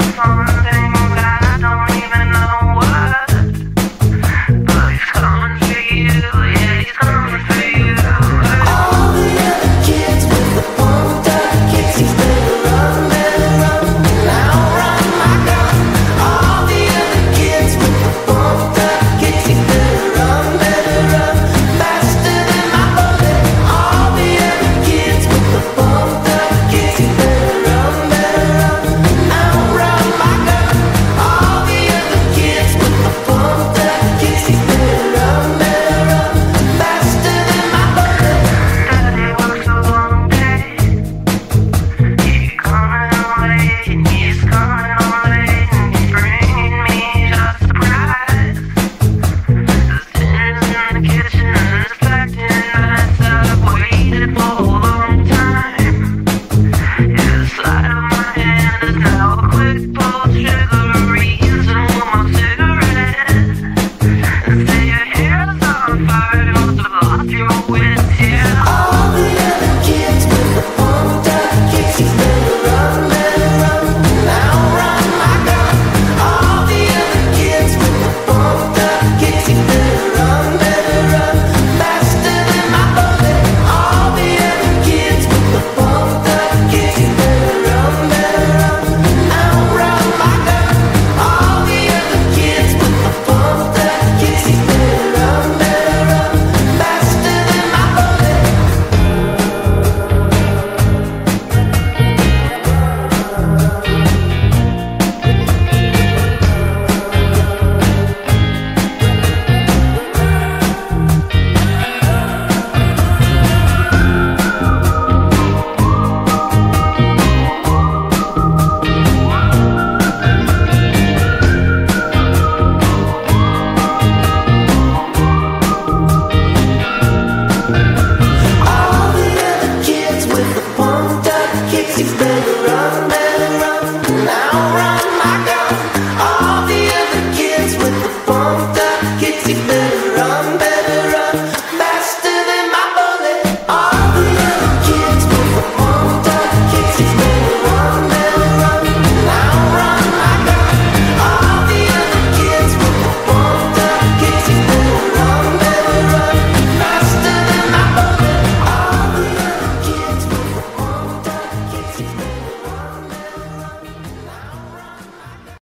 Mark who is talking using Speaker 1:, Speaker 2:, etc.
Speaker 1: far.